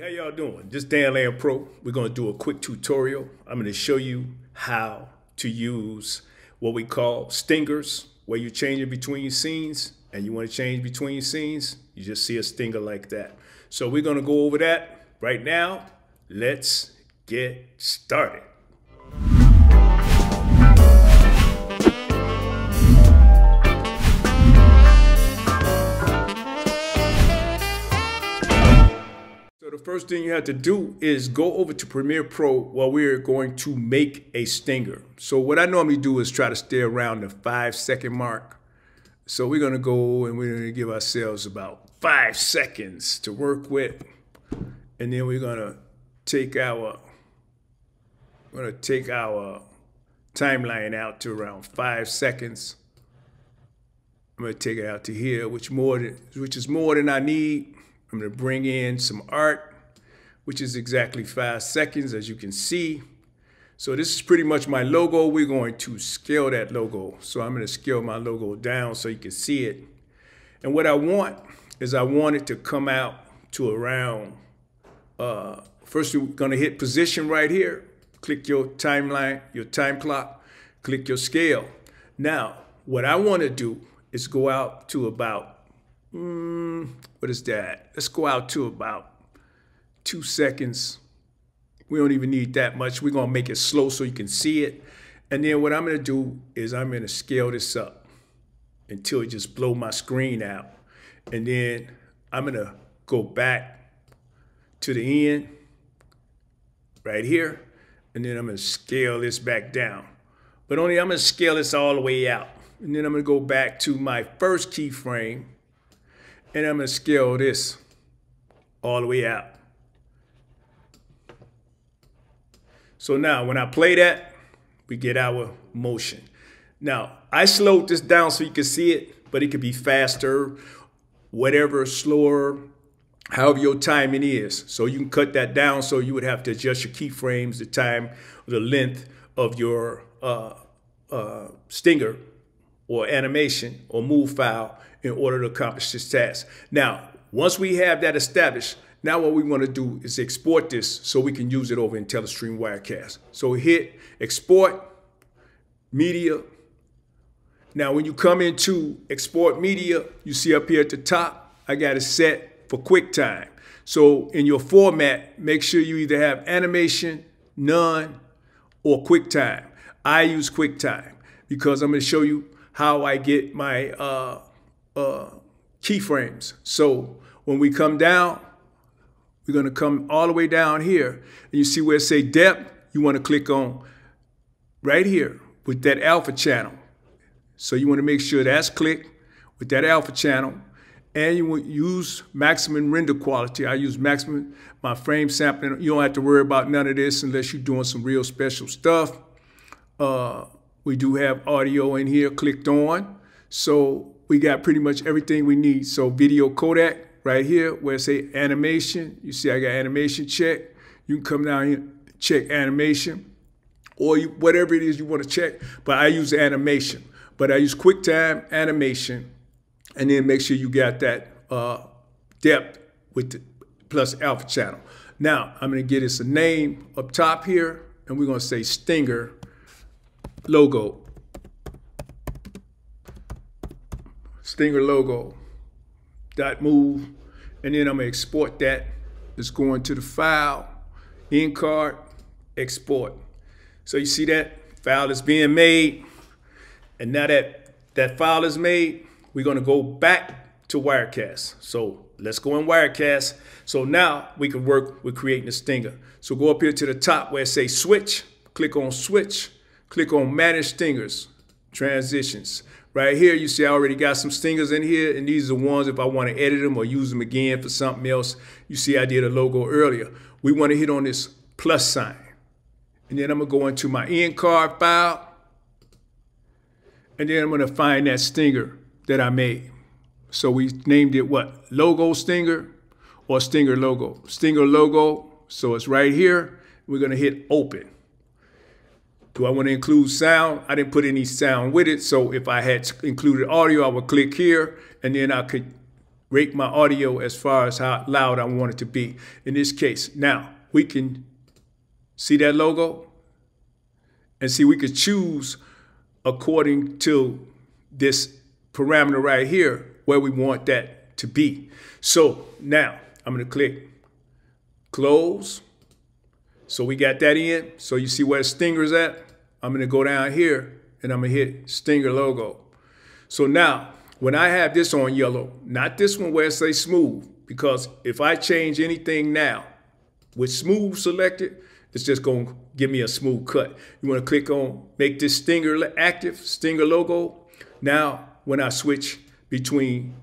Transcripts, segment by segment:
How y'all doing? This Dan Land Pro. We're going to do a quick tutorial. I'm going to show you how to use what we call stingers, where you're changing between scenes and you want to change between scenes. You just see a stinger like that. So we're going to go over that right now. Let's get started. First thing you have to do is go over to Premiere Pro while we're going to make a stinger. So what I normally do is try to stay around the five second mark. So we're gonna go and we're gonna give ourselves about five seconds to work with. And then we're gonna take our, we're gonna take our timeline out to around five seconds. I'm gonna take it out to here, which more than, which is more than I need. I'm gonna bring in some art, which is exactly five seconds, as you can see. So this is pretty much my logo. We're going to scale that logo. So I'm gonna scale my logo down so you can see it. And what I want is I want it to come out to around, uh, first you're gonna hit position right here. Click your timeline, your time clock, click your scale. Now, what I wanna do is go out to about mm, what is that? Let's go out to about two seconds. We don't even need that much. We're gonna make it slow so you can see it. And then what I'm gonna do is I'm gonna scale this up until it just blow my screen out. And then I'm gonna go back to the end right here. And then I'm gonna scale this back down. But only I'm gonna scale this all the way out. And then I'm gonna go back to my first keyframe and I'm gonna scale this all the way out. So now when I play that, we get our motion. Now, I slowed this down so you can see it, but it could be faster, whatever, slower, however your timing is. So you can cut that down so you would have to adjust your keyframes, the time, the length of your uh, uh, stinger or animation or move file in order to accomplish this task. Now, once we have that established, now what we want to do is export this so we can use it over in Telestream Wirecast. So hit export media. Now, when you come into export media, you see up here at the top, I got it set for QuickTime. So in your format, make sure you either have animation, none, or QuickTime. I use QuickTime because I'm going to show you how I get my uh, uh, keyframes. So when we come down, we're going to come all the way down here. And you see where it say depth? You want to click on right here with that alpha channel. So you want to make sure that's clicked with that alpha channel. And you want use maximum render quality. I use maximum, my frame sampling. You don't have to worry about none of this unless you're doing some real special stuff. Uh, we do have audio in here clicked on. So we got pretty much everything we need. So video codec right here where it say animation. You see I got animation check. You can come down here, check animation or you, whatever it is you want to check. But I use animation. But I use QuickTime animation and then make sure you got that uh, depth with the plus alpha channel. Now I'm gonna get us a name up top here and we're gonna say Stinger logo. Stinger logo. Dot move. And then I'm gonna export that. It's going to the file, in card, export. So you see that file is being made. And now that that file is made, we're gonna go back to Wirecast. So let's go in Wirecast. So now we can work with creating a stinger. So go up here to the top where it says switch, click on switch, click on manage stingers, transitions. Right here, you see I already got some stingers in here, and these are the ones if I want to edit them or use them again for something else. You see I did a logo earlier. We want to hit on this plus sign. And then I'm going to go into my end card file, and then I'm going to find that stinger that I made. So we named it what? Logo Stinger or Stinger Logo? Stinger Logo. So it's right here. We're going to hit open. Do I want to include sound? I didn't put any sound with it. So if I had included audio, I would click here and then I could rate my audio as far as how loud I want it to be in this case. Now, we can see that logo and see we could choose according to this parameter right here where we want that to be. So now I'm going to click close. So we got that in. So you see where stinger's at? I'm going to go down here and I'm to hit stinger logo. So now when I have this on yellow, not this one where it says smooth, because if I change anything now with smooth selected, it's just going to give me a smooth cut. You want to click on make this stinger active, stinger logo. Now, when I switch between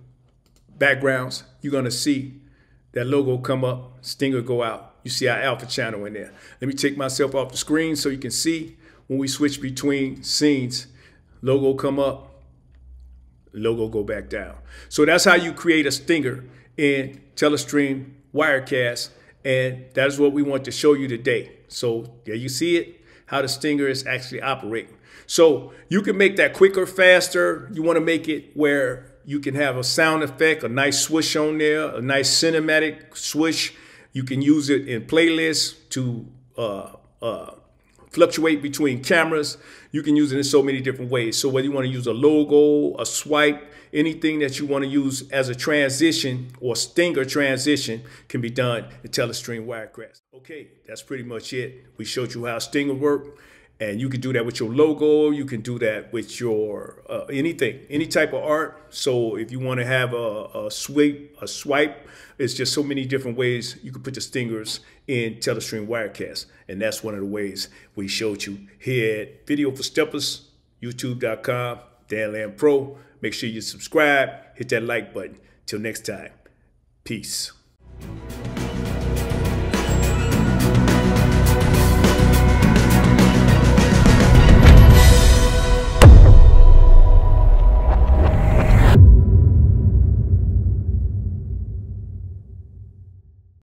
backgrounds, you're to see that logo come up, stinger go out. You see our alpha channel in there. Let me take myself off the screen so you can see when we switch between scenes, logo come up, logo go back down. So that's how you create a stinger in Telestream Wirecast. And that is what we want to show you today. So there you see it, how the stinger is actually operating. So you can make that quicker, faster. You want to make it where you can have a sound effect, a nice swish on there, a nice cinematic swoosh. You can use it in playlists to uh, uh, fluctuate between cameras. You can use it in so many different ways. So whether you want to use a logo, a swipe, anything that you want to use as a transition or stinger transition can be done in Telestream Wirecast. Okay, that's pretty much it. We showed you how stinger work. And you can do that with your logo. You can do that with your uh, anything, any type of art. So if you want to have a, a swipe, a swipe, it's just so many different ways you can put the stingers in Telestream Wirecast. And that's one of the ways we showed you here at Video for Steppers, YouTube.com, Dan Lamb Pro. Make sure you subscribe, hit that like button. Till next time, peace.